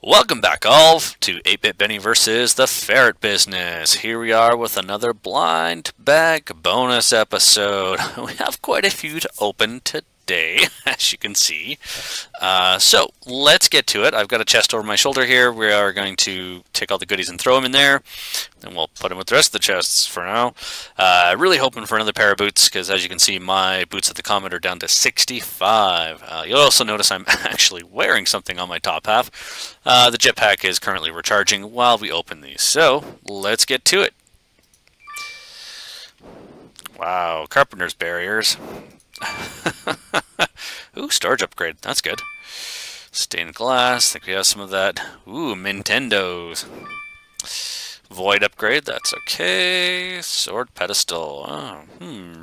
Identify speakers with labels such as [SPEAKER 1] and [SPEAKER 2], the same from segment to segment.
[SPEAKER 1] Welcome back all to 8-Bit Benny versus the Ferret Business. Here we are with another blind bag bonus episode. We have quite a few to open today, as you can see. Uh, so let's get to it. I've got a chest over my shoulder here. We are going to take all the goodies and throw them in there. And we'll put them with the rest of the chests for now. Uh, really hoping for another pair of boots, because as you can see, my boots at the Comet are down to 65. Uh, you'll also notice I'm actually wearing something on my top half. Uh, the jetpack is currently recharging while we open these. So, let's get to it. Wow, carpenter's barriers. Ooh, storage upgrade. That's good. Stained glass. I think we have some of that. Ooh, Nintendos. Void upgrade, that's okay. Sword pedestal. Oh, hmm.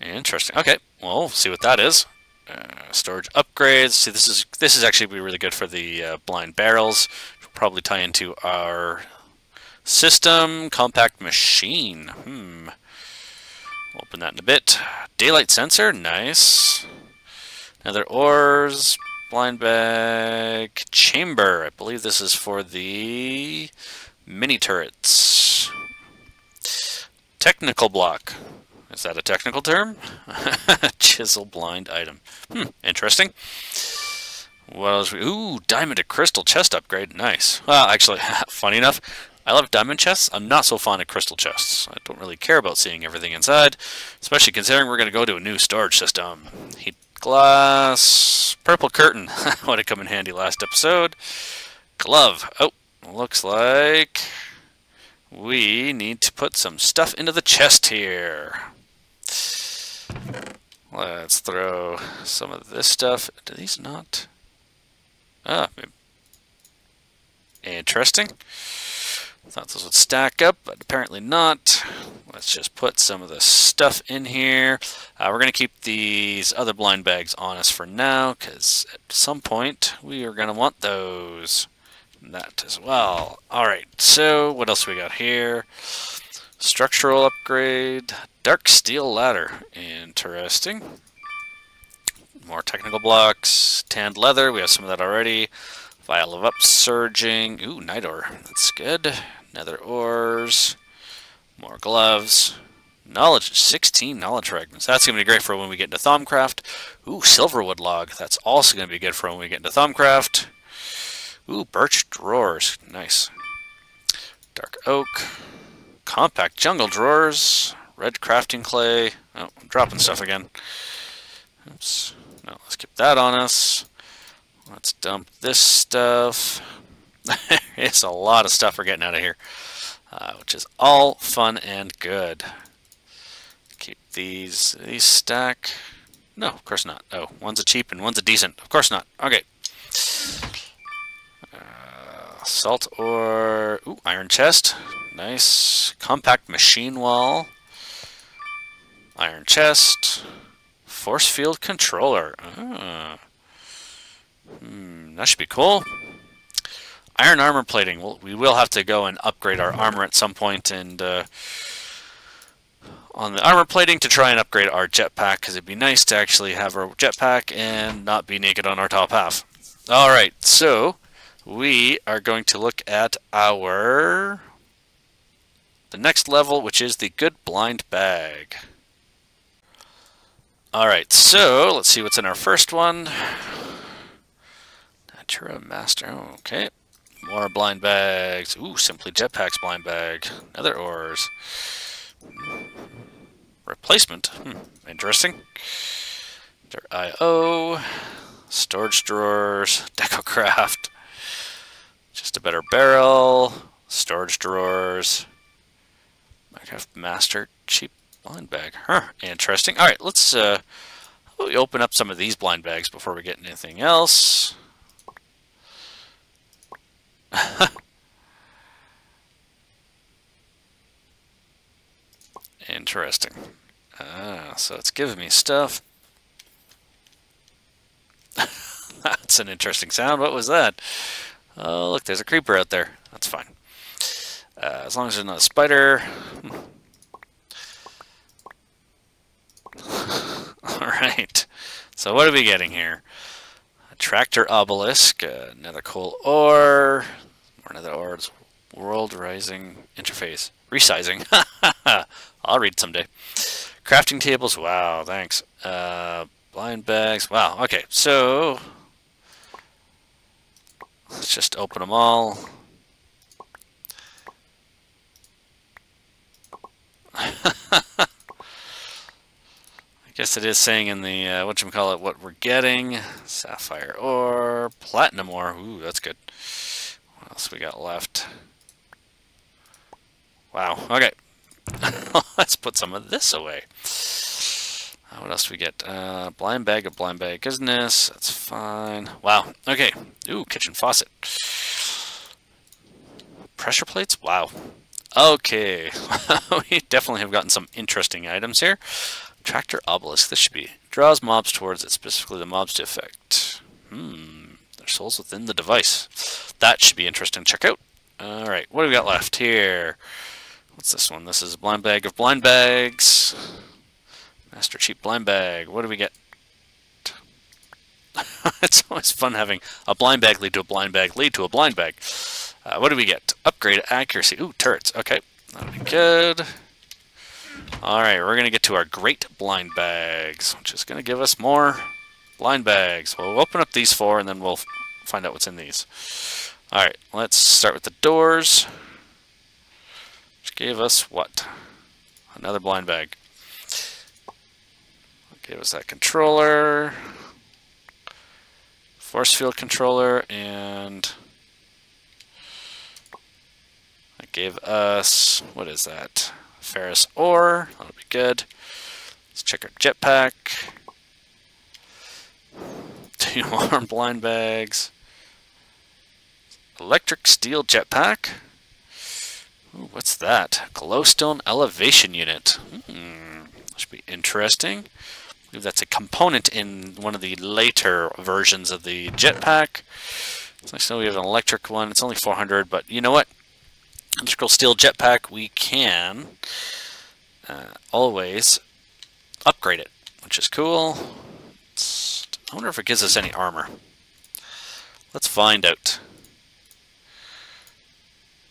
[SPEAKER 1] Interesting. Okay, well, we'll see what that is. Uh, storage upgrades. See, this is this is actually be really good for the uh, blind barrels. We'll probably tie into our system compact machine. Hmm. Open that in a bit. Daylight sensor, nice. Nether ores, Blind bag chamber. I believe this is for the mini turrets. Technical block. Is that a technical term? Chisel blind item. Hmm, interesting. What else? We, ooh, diamond to crystal chest upgrade. Nice. Well, actually, funny enough, I love diamond chests. I'm not so fond of crystal chests. I don't really care about seeing everything inside, especially considering we're going to go to a new storage system. Heat Glass. Purple curtain. Would have come in handy last episode. Glove. Oh, looks like we need to put some stuff into the chest here. Let's throw some of this stuff. Do these not? Ah, interesting. Thought those would stack up, but apparently not. Let's just put some of the stuff in here. Uh, we're going to keep these other blind bags on us for now, because at some point we are going to want those. and That as well. Alright, so what else we got here? Structural upgrade. Dark steel ladder. Interesting. More technical blocks. Tanned leather. We have some of that already. Vial of upsurging. Ooh, night ore. That's good. Nether ores. More gloves. Knowledge, 16 knowledge fragments. That's going to be great for when we get into Thaumcraft. Ooh, silverwood log. That's also going to be good for when we get into Thaumcraft. Ooh, birch drawers. Nice. Dark oak. Compact jungle drawers. Red crafting clay. Oh, I'm dropping stuff again. Oops. No, let's keep that on us. Let's dump this stuff. it's a lot of stuff we're getting out of here, uh, which is all fun and good. Keep these, these stack. No, of course not. Oh, one's a cheap and one's a decent. Of course not. Okay. Uh, salt ore. Ooh, iron chest. Nice. Compact machine wall. Iron chest. Force field controller. Ah. Hmm, that should be cool. Iron armor plating. Well, we will have to go and upgrade our armor at some point and uh, on the armor plating to try and upgrade our jetpack because it'd be nice to actually have our jetpack and not be naked on our top half. Alright, so we are going to look at our the next level, which is the good blind bag. Alright, so let's see what's in our first one. Natura Master, okay. More blind bags. Ooh, Simply Jetpacks blind bag. Other ores. Replacement. Hmm, interesting. Ender IO. Storage drawers. DecoCraft. Just a better barrel. Storage drawers. Minecraft Master cheap blind bag. Huh, interesting. Alright, let's uh, open up some of these blind bags before we get anything else. Interesting. Ah, so it's giving me stuff. That's an interesting sound. What was that? Oh, look, there's a creeper out there. That's fine. Uh, as long as there's not a spider. Alright. So what are we getting here? Tractor obelisk, uh, another coal ore, or another ores, world rising interface, resizing. I'll read someday. Crafting tables, wow, thanks. Uh, blind bags, wow, okay, so let's just open them all. Guess it is saying in the, uh, what you call it, what we're getting. Sapphire ore, platinum ore, ooh, that's good. What else we got left? Wow, okay. Let's put some of this away. Uh, what else we get? Uh, blind bag of blind bag goodness. That's fine. Wow. Okay. Ooh, kitchen faucet. Pressure plates? Wow. Okay. we definitely have gotten some interesting items here. Tractor obelisk. This should be. Draws mobs towards it, specifically the mobs to affect. Hmm. There's souls within the device. That should be interesting to check out. Alright, what do we got left here? What's this one? This is a blind bag of blind bags. Master Cheap blind bag. What do we get? it's always fun having a blind bag lead to a blind bag lead to a blind bag. Uh, what do we get? Upgrade accuracy. Ooh, turrets. Okay, that'll be good. Alright, we're going to get to our great blind bags, which is going to give us more blind bags. We'll open up these four and then we'll find out what's in these. Alright, let's start with the doors. Which gave us what? Another blind bag. Gave us that controller, force field controller, and that gave us, what is that? Ferrous ore, that'll be good. Let's check our jetpack. Two more blind bags. Electric steel jetpack. Ooh, what's that? Glowstone elevation unit. Hmm, should be interesting. I believe that's a component in one of the later versions of the jetpack. So we have an electric one. It's only 400, but you know what? Electrical steel jetpack, we can uh, always upgrade it, which is cool. I wonder if it gives us any armor. Let's find out.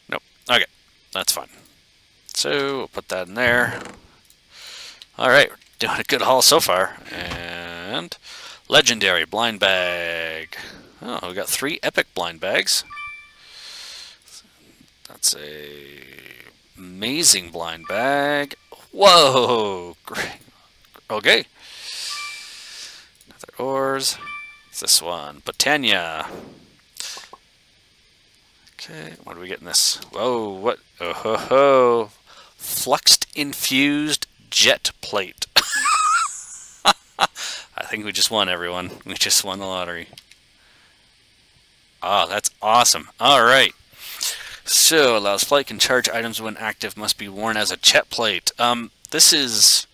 [SPEAKER 1] Nope. Okay, that's fine. So we'll put that in there. All right, doing a good haul so far. And legendary blind bag. Oh, we got three epic blind bags. That's a amazing blind bag. Whoa! Great. Okay. Nether ores. What's this one? Botania. Okay, what do we get in this? Whoa, what? Oh ho ho! Fluxed infused jet plate. I think we just won, everyone. We just won the lottery. Ah, oh, that's awesome. All right. So, allows flight can charge items when active, must be worn as a jet plate. Um, this is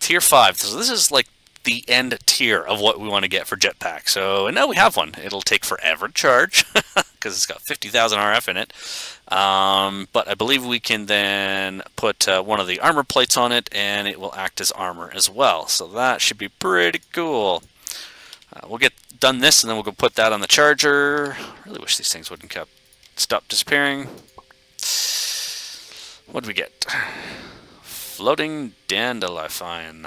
[SPEAKER 1] tier 5. So this is like the end tier of what we want to get for jetpack. So, and now we have one. It'll take forever to charge because it's got 50,000 RF in it. Um, but I believe we can then put uh, one of the armor plates on it and it will act as armor as well. So that should be pretty cool. Uh, we'll get done this and then we'll go put that on the charger. I really wish these things wouldn't kept stop disappearing. What do we get? Floating dandelion.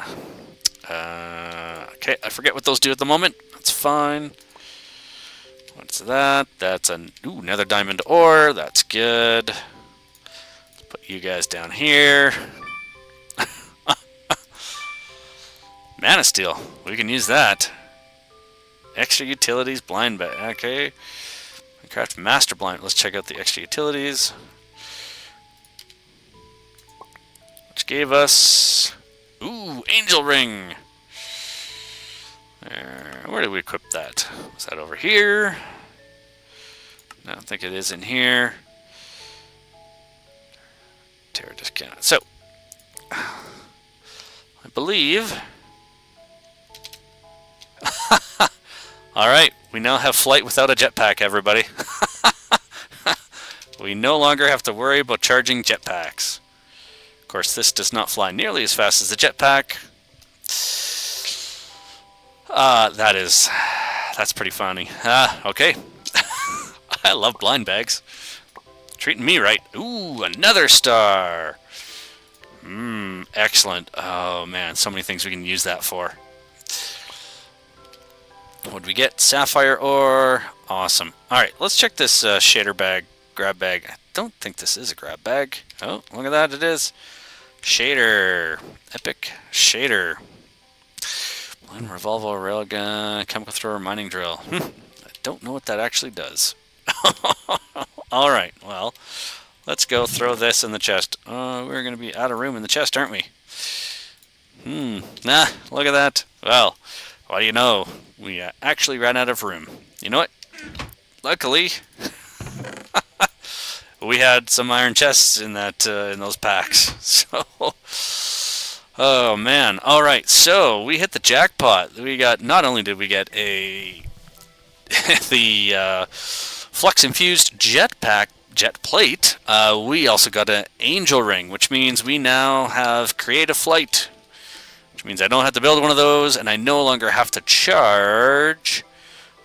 [SPEAKER 1] Uh, okay, I forget what those do at the moment. That's fine. What's that? That's a ooh, another diamond ore. That's good. Let's put you guys down here. Manasteel. We can use that. Extra utilities, blind bet. Okay. Craft master blind. Let's check out the extra utilities. Which gave us ooh, angel ring. Uh, where did we equip that? Was that over here? I don't think it is in here. Terror discount. So, I believe. All right, we now have flight without a jetpack, everybody. we no longer have to worry about charging jetpacks. Of course, this does not fly nearly as fast as the jetpack. Uh, that is that's pretty funny. Ah, okay. I love blind bags. Treating me right. Ooh, another star. Mmm, excellent. Oh man, so many things we can use that for. What did we get? Sapphire ore. Awesome. Alright, let's check this uh, shader bag, grab bag. I don't think this is a grab bag. Oh, look at that, it is. Shader. Epic shader. Blind revolver, railgun, chemical thrower, mining drill. Hmm. I don't know what that actually does. Alright, well, let's go throw this in the chest. Uh, we're going to be out of room in the chest, aren't we? Hmm, nah, look at that. Well, what do you know? We uh, actually ran out of room. You know what? Luckily, we had some iron chests in that uh, in those packs. So, oh man! All right, so we hit the jackpot. We got not only did we get a the uh, Flux infused jetpack jet plate, uh, we also got an angel ring, which means we now have creative flight, means I don't have to build one of those, and I no longer have to charge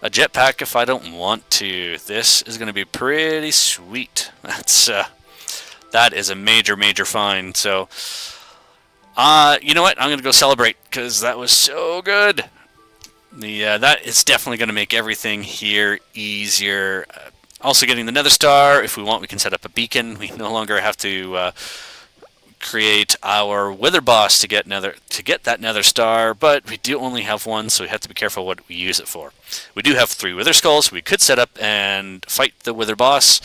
[SPEAKER 1] a jetpack if I don't want to. This is going to be pretty sweet. That's uh, that is a major, major find. So, uh, you know what? I'm going to go celebrate because that was so good. The uh, that is definitely going to make everything here easier. Uh, also, getting the Nether Star. If we want, we can set up a beacon. We no longer have to uh, create our Wither Boss to get Nether to get that Nether Star. But we do only have one, so we have to be careful what we use it for. We do have three Wither Skulls. We could set up and fight the Wither Boss.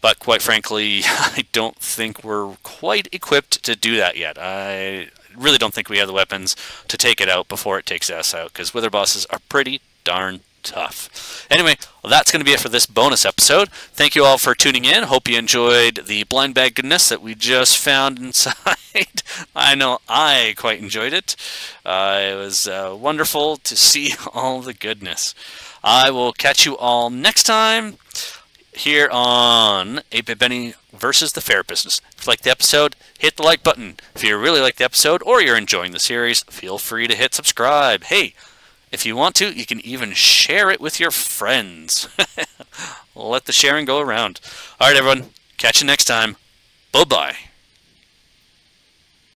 [SPEAKER 1] But quite frankly, I don't think we're quite equipped to do that yet. I really don't think we have the weapons to take it out before it takes us out, because wither bosses are pretty darn tough. Anyway, well, that's going to be it for this bonus episode. Thank you all for tuning in. Hope you enjoyed the blind bag goodness that we just found inside. I know I quite enjoyed it. Uh, it was uh, wonderful to see all the goodness. I will catch you all next time here on 8 Benny versus the Ferret Business. If you like the episode, hit the like button. If you really like the episode or you're enjoying the series, feel free to hit subscribe. Hey, if you want to, you can even share it with your friends. Let the sharing go around. All right, everyone. Catch you next time. Bye-bye.